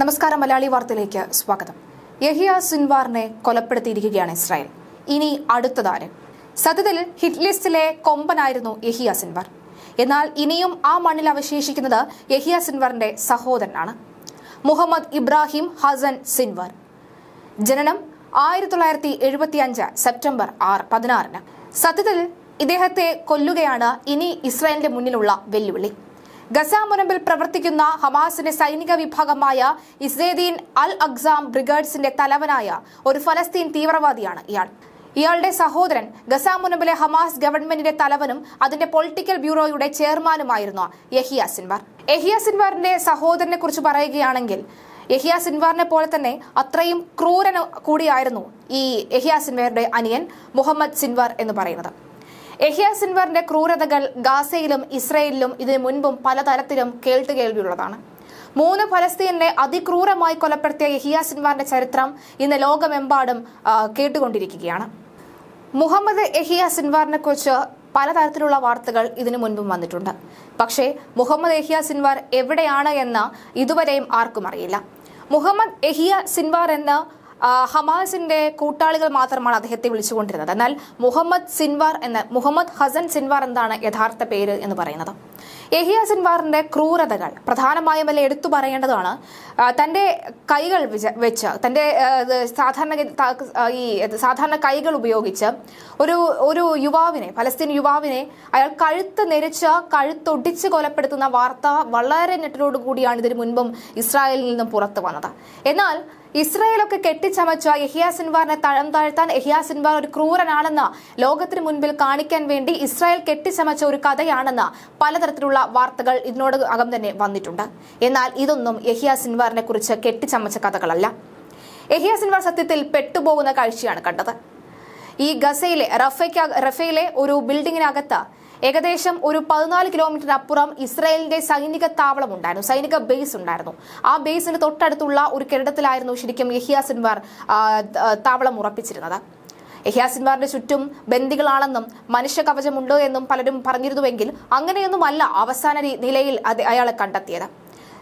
നമസ്കാരം മലയാളി വാർത്തയിലേക്ക് സ്വാഗതം. യഹിയ സിൻവാറിനെ കൊലപ്പെടുത്തിയിരിക്കുകയാണ് ഇസ്രായേൽ. ഇനി അടുത്തതാര് സത്യത്തിൽ ഹിറ്റ് ലിസ്റ്റിലെ കൊമ്പനായിരുന്നു യഹിയ സിൻവാർ. എന്നാൽ ഇനിയും ആ മണ്ണിൽ അവശേഷിക്കുന്നത് യഹിയ സിൻവാറിന്റെ സഹോദരനാണ്. Mohammed Ibrahim Hassan Sinwar. ജനനം ആയിരത്തി തൊള്ളായിരത്തി എഴുപത്തി അഞ്ച് സെപ്റ്റംബർ ആറ് പതിനാറിന്. സത്യത്തിൽ ഇദ്ദേഹത്തെ കൊല്ലുകയാണ് ഇനി ഇസ്രായേലിന്റെ മുന്നിലുള്ള വെല്ലുവിളി. ഗസ മുനമ്പിൽ പ്രവർത്തിക്കുന്ന ഹമാസിന്റെ സൈനിക വിഭാഗമായ ഇസ്രേദീൻ അൽ അക്സാം ബ്രിഗേഡ്സിന്റെ തലവനായ ഒരു ഫലസ്തീൻ തീവ്രവാദിയാണ് ഇയാൾ. ഇയാളുടെ സഹോദരൻ ഗസ മുനമ്പിലെ ഹമാസ് ഗവൺമെന്റിന്റെ തലവനും അതിന്റെ പൊളിറ്റിക്കൽ ബ്യൂറോയുടെ ചെയർമാനുമായിരുന്നു യഹിയ സിൻവാർ. യഹിയ സിൻവാറിന്റെ സഹോദരനെ കുറിച്ച് പറയുകയാണെങ്കിൽ യഹിയ സിൻവാറിനെ പോലെ തന്നെ അത്രയും ക്രൂരൻ കൂടിയായിരുന്നു ഈ യഹിയ സിൻവാറിന്റെ അനിയൻ മുഹമ്മദ് സിൻവാർ എന്ന് പറയുന്നത്. യഹിയ സിൻവാറിന്റെ ക്രൂരതകൾ ഗാസയിലും ഇസ്രയേലിലും ഇതിനു മുൻപും പലതരത്തിലും കേൾട്ടുകേൾവിയുള്ളതാണ് മൂന്ന് ഫലസ്തീനെ അതിക്രൂരമായി കൊലപ്പെടുത്തിയ എഹിയ സിൻവാറിന്റെ ചരിത്രം ഇന്ന് ലോകമെമ്പാടും കേട്ടുകൊണ്ടിരിക്കുകയാണ്. മുഹമ്മദ് എഹിയ സിൻവാറിനെ കുറിച്ച് പലതരത്തിലുള്ള വാർത്തകൾ ഇതിനു മുൻപും വന്നിട്ടുണ്ട്. പക്ഷേ മുഹമ്മദ് എഹിയ സിൻവാർ എവിടെയാണ് എന്ന് ഇതുവരെയും ആർക്കും അറിയില്ല. മുഹമ്മദ് എഹിയ സിൻവാർ എന്ന ഹമാസിന്റെ കൂട്ടാളികൾ മാത്രമാണ് അദ്ദേഹത്തെ വിളിച്ചുകൊണ്ടിരുന്നത്. എന്നാൽ മുഹമ്മദ് സിൻവാർ എന്ന മുഹമ്മദ് ഹസൻ സിൻവാർ എന്താണ് യഥാർത്ഥ പേര് എന്ന് പറയുന്നത്? യഹിയ സിൻവാറിന്റെ ക്രൂരതകൾ പ്രധാനമായും വല്ല എടുത്തു പറയേണ്ടതാണ്. തന്റെ കൈകൾ വെച്ച് തന്റെ സാധാരണ ഈ സാധാരണ കൈകൾ ഉപയോഗിച്ച് ഒരു ഒരു യുവാവിനെ പലസ്തീൻ യുവാവിനെ അയാൾ കഴുത്ത് നെരിച്ച് കഴുത്തൊടിച്ച് കൊലപ്പെടുത്തുന്ന വാർത്ത വളരെ ഞെട്ടലോട് കൂടിയാണ് ഇതിനു മുൻപും ഇസ്രായേലിൽ നിന്നും പുറത്തു വന്നത്. എന്നാൽ ഇസ്രായേലൊക്കെ കെട്ടിച്ചമച്ച യഹിയ സിൻവാറിനെ തഴം താഴ്ത്താൻ യഹിയ സിൻവാർ ഒരു ക്രൂരനാണെന്ന് ലോകത്തിന് മുൻപിൽ കാണിക്കാൻ വേണ്ടി ഇസ്രായേൽ കെട്ടിച്ചമച്ച ഒരു കഥയാണെന്ന് പലതരത്തിലുള്ള വാർത്തകൾ ഇതിനോട് അകം തന്നെ വന്നിട്ടുണ്ട്. എന്നാൽ ഇതൊന്നും യഹിയ സിൻവാറിനെ കുറിച്ച് കെട്ടിച്ചമച്ച കഥകളല്ല. യഹിയ സിൻവാർ സത്യത്തിൽ പെട്ടുപോകുന്ന കാഴ്ചയാണ് കണ്ടത്. ഈ ഗസയിലെ റഫയ്ക്ക് റഫയിലെ ഒരു ബിൽഡിങ്ങിനകത്ത് ഏകദേശം ഒരു പതിനാല് കിലോമീറ്റർ അപ്പുറം ഇസ്രായേലിന്റെ സൈനിക താവളം ഉണ്ടായിരുന്നു സൈനിക ബേസ് ഉണ്ടായിരുന്നു. ആ ബേസിന് തൊട്ടടുത്തുള്ള ഒരു കെട്ടിടത്തിലായിരുന്നു ശരിക്കും യഹിയ സിൻവാർ താവളം ഉറപ്പിച്ചിരുന്നത്. യഹ്യാ സിൻവാറിന്റെ ചുറ്റും ബന്ദികളാണെന്നും മനുഷ്യ കവചമുണ്ട് എന്നും പലരും പറഞ്ഞിരുന്നുവെങ്കിൽ അങ്ങനെയൊന്നുമല്ല അവസാന നിലയിൽ അയാളെ കണ്ടെത്തിയത്.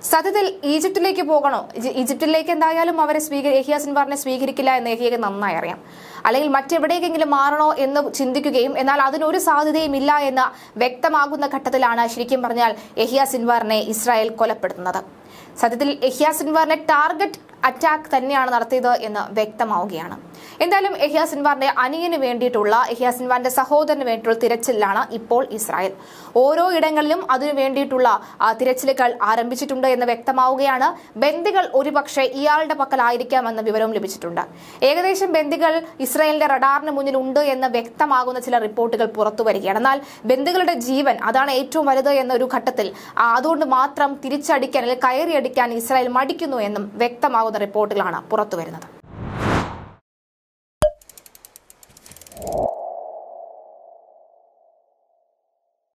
സത്യത്തിൽ ഈജിപ്തിലേക്ക് പോകണോ? ഈജി- ഈജിപ്തിലേക്ക് എന്തായാലും അവരെ സ്വീകരി യഹിയ സിൻവാറിനെ സ്വീകരിക്കില്ല എന്ന് യഹിയക്ക് നന്നായി അറിയാം. അല്ലെങ്കിൽ മറ്റെവിടേക്കെങ്കിലും മാറണോ എന്ന് ചിന്തിക്കുകയും എന്നാൽ അതിനൊരു സാധ്യതയും ഇല്ല എന്ന് വ്യക്തമാകുന്ന ഘട്ടത്തിലാണ് ശരിക്കും പറഞ്ഞാൽ യഹിയ സിൻവാറിനെ ഇസ്രായേൽ കൊലപ്പെടുത്തുന്നത്. സത്യത്തിൽ യഹിയ സിൻവാറിനെ ടാർഗറ്റ് അറ്റാക്ക് തന്നെയാണ് നടത്തിയത് എന്ന് വ്യക്തമാവുകയാണ്. എന്തായാലും എഹിയ സിൻവാറിന്റെ അനിയന് വേണ്ടിയിട്ടുള്ള എഹിയ സിൻവാറിന്റെ സഹോദരന് വേണ്ടിയിട്ടുള്ള തിരച്ചിലാണ് ഇപ്പോൾ ഇസ്രായേൽ. ഓരോ ഇടങ്ങളിലും അതിനു വേണ്ടിയിട്ടുള്ള തിരച്ചിലുകൾ ആരംഭിച്ചിട്ടുണ്ട് എന്ന് വ്യക്തമാവുകയാണ്. ബന്ദികൾ ഒരുപക്ഷെ ഇയാളുടെ പക്കലായിരിക്കാമെന്ന വിവരവും ലഭിച്ചിട്ടുണ്ട്. ഏകദേശം ബന്ദികൾ ഇസ്രായേലിന്റെ റഡാറിന് മുന്നിൽ ഉണ്ട് എന്ന് വ്യക്തമാകുന്ന ചില റിപ്പോർട്ടുകൾ പുറത്തു വരികയാണ്. എന്നാൽ ബന്ദികളുടെ ജീവൻ അതാണ് ഏറ്റവും വലുത് എന്നൊരു ഘട്ടത്തിൽ അതുകൊണ്ട് മാത്രം തിരിച്ചടിക്കാൻ അല്ലെങ്കിൽ കയറിയടിക്കാൻ ഇസ്രായേൽ മടിക്കുന്നു എന്നും വ്യക്തമാകുന്ന. റിപ്പോർട്ടുകളാണ് പുറത്തു വരുന്നത്